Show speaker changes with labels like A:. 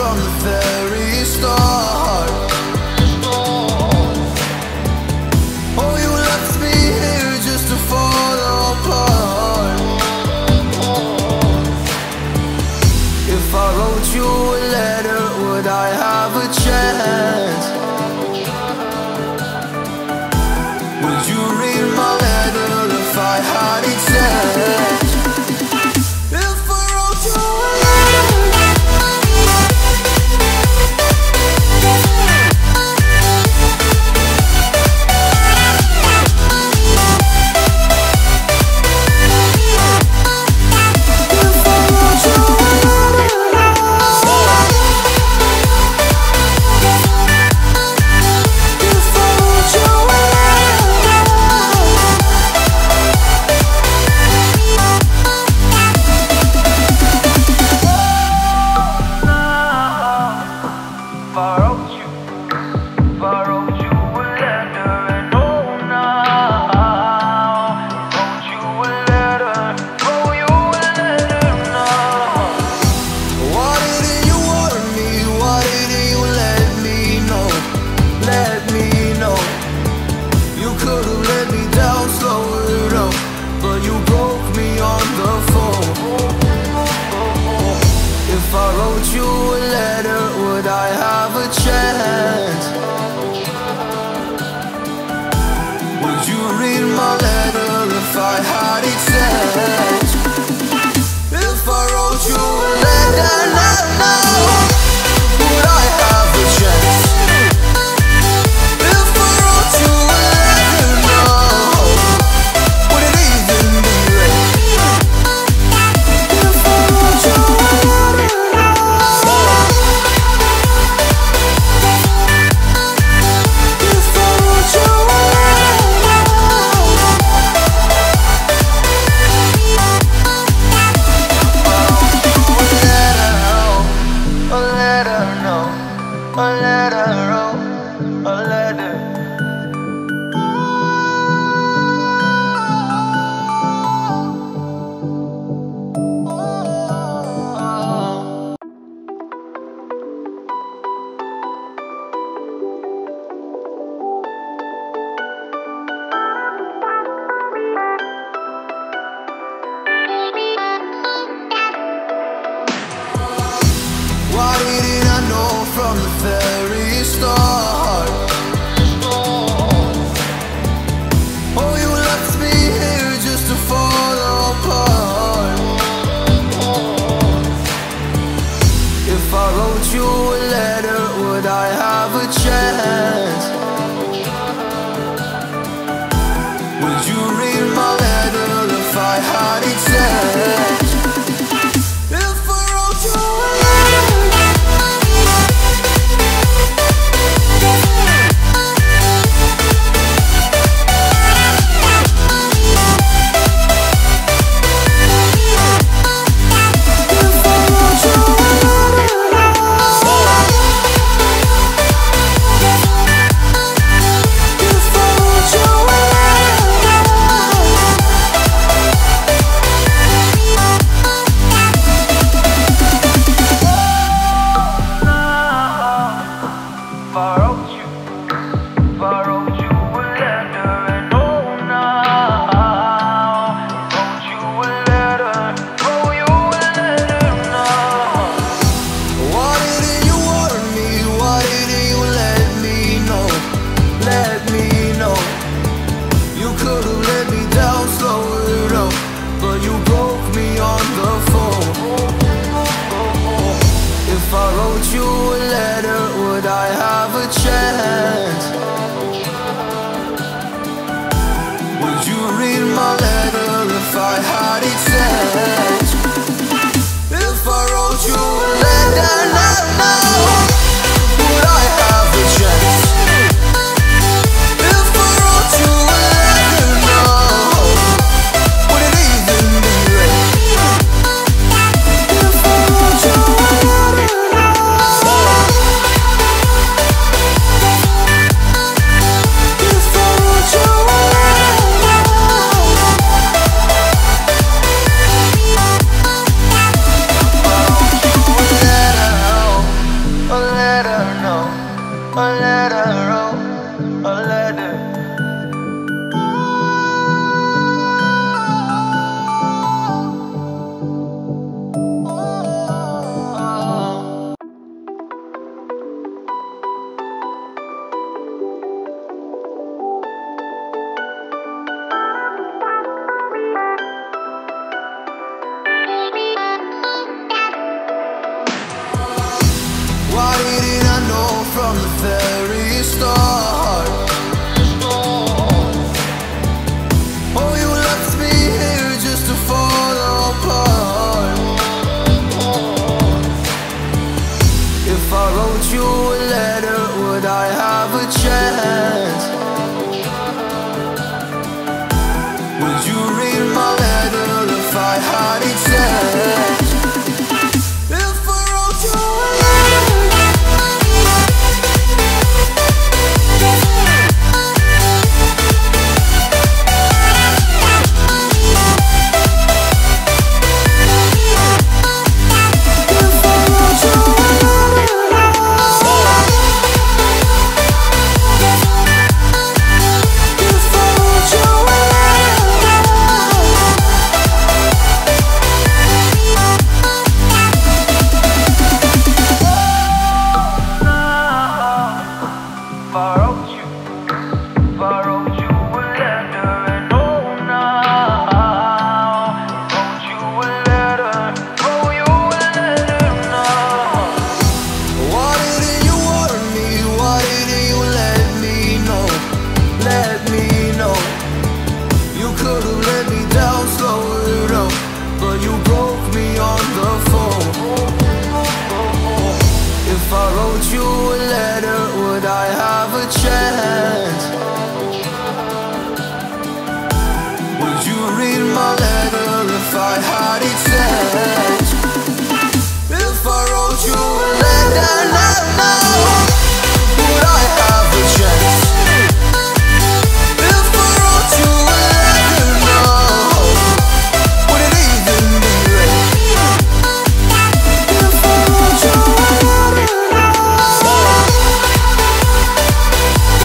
A: from the very start Oh, you left me here just to fall apart If I wrote you a letter, would I have a chance? chance Would you read my letter if I had it sent? If I wrote you from the very start Oh, you left me here just to fall apart If I wrote you a letter, would I have a chance? Would you read my letter if I had it chance? The